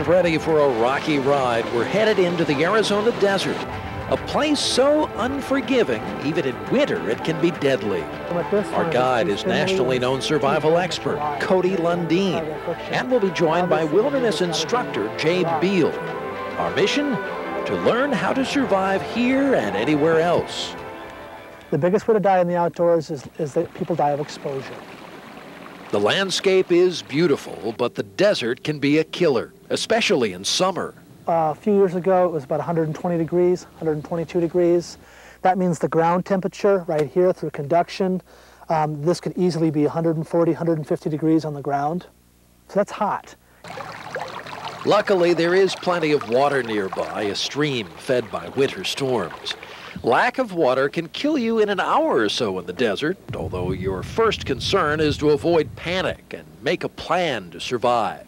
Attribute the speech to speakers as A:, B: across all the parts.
A: get ready for a rocky ride. We're headed into the Arizona desert, a place so unforgiving, even in winter, it can be deadly. Our guide is nationally known survival expert Cody Lundin, and we'll be joined by wilderness instructor Jay Beal. Our mission? To learn how to survive here and anywhere else.
B: The biggest way to die in the outdoors is, is that people die of exposure.
A: The landscape is beautiful, but the desert can be a killer, especially in summer.
B: Uh, a few years ago, it was about 120 degrees, 122 degrees. That means the ground temperature right here through conduction, um, this could easily be 140, 150 degrees on the ground. So that's hot.
A: Luckily, there is plenty of water nearby, a stream fed by winter storms. Lack of water can kill you in an hour or so in the desert, although your first concern is to avoid panic and make a plan to survive.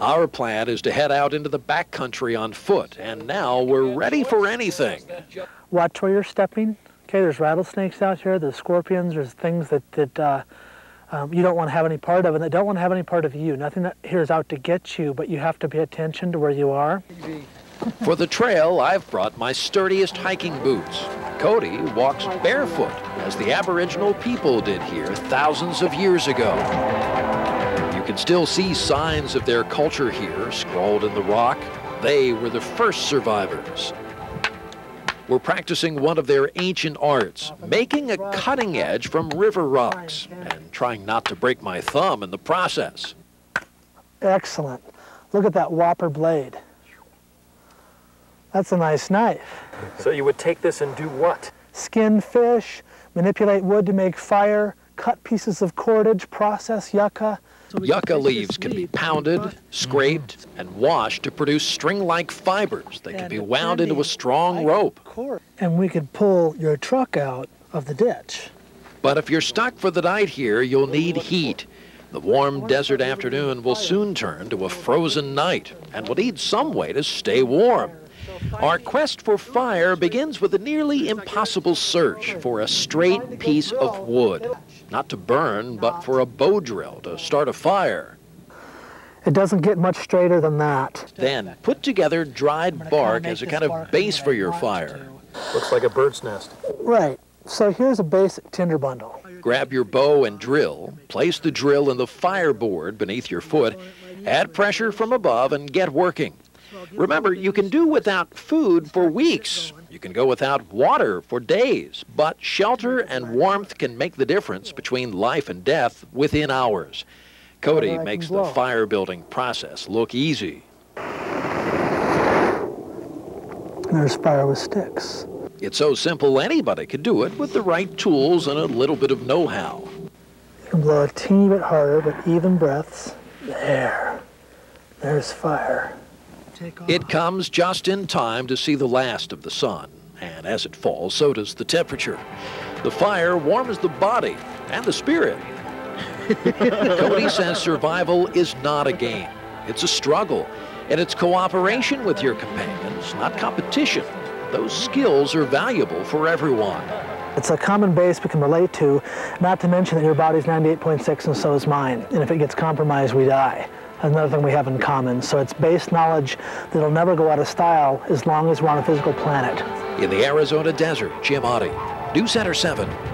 A: Our plan is to head out into the backcountry on foot, and now we're ready for anything.
B: Watch where you're stepping. Okay, there's rattlesnakes out here, there's scorpions, there's things that, that uh, um, you don't want to have any part of, and they don't want to have any part of you. Nothing that here is out to get you, but you have to pay attention to where you are.
A: For the trail, I've brought my sturdiest hiking boots. Cody walks barefoot, as the Aboriginal people did here thousands of years ago. You can still see signs of their culture here, scrawled in the rock. They were the first survivors. We're practicing one of their ancient arts, making a cutting edge from river rocks, and trying not to break my thumb in the process.
B: Excellent. Look at that whopper blade. That's a nice knife.
C: So you would take this and do what?
B: Skin fish, manipulate wood to make fire, cut pieces of cordage, process yucca.
A: Yucca leaves can be pounded, scraped, and washed to produce string-like fibers that can be wound into a strong rope.
B: And we could pull your truck out of the ditch.
A: But if you're stuck for the night here, you'll need heat. The warm desert afternoon will soon turn to a frozen night, and we'll need some way to stay warm. Our quest for fire begins with a nearly impossible search for a straight piece of wood. Not to burn, but for a bow drill to start a fire.
B: It doesn't get much straighter than that.
A: Then put together dried bark as a kind of base for your fire.
C: Looks like a bird's nest.
B: Right. So here's a basic tinder bundle.
A: Grab your bow and drill, place the drill in the fireboard beneath your foot, add pressure from above, and get working. Remember, you can do without food for weeks. You can go without water for days. But shelter and warmth can make the difference between life and death within hours. Cody makes the fire building process look easy.
B: There's fire with sticks.
A: It's so simple anybody could do it with the right tools and a little bit of know-how.
B: You can blow a teeny bit harder, but even breaths. There. There's fire.
A: It comes just in time to see the last of the sun, and as it falls, so does the temperature. The fire warms the body and the spirit. Cody says survival is not a game. It's a struggle, and it's cooperation with your companions, not competition. Those skills are valuable for everyone.
B: It's a common base we can relate to, not to mention that your body's 98.6 and so is mine. And if it gets compromised, we die another thing we have in common. So it's base knowledge that'll never go out of style as long as we're on a physical planet.
A: In the Arizona desert, Jim Otte, News Center 7.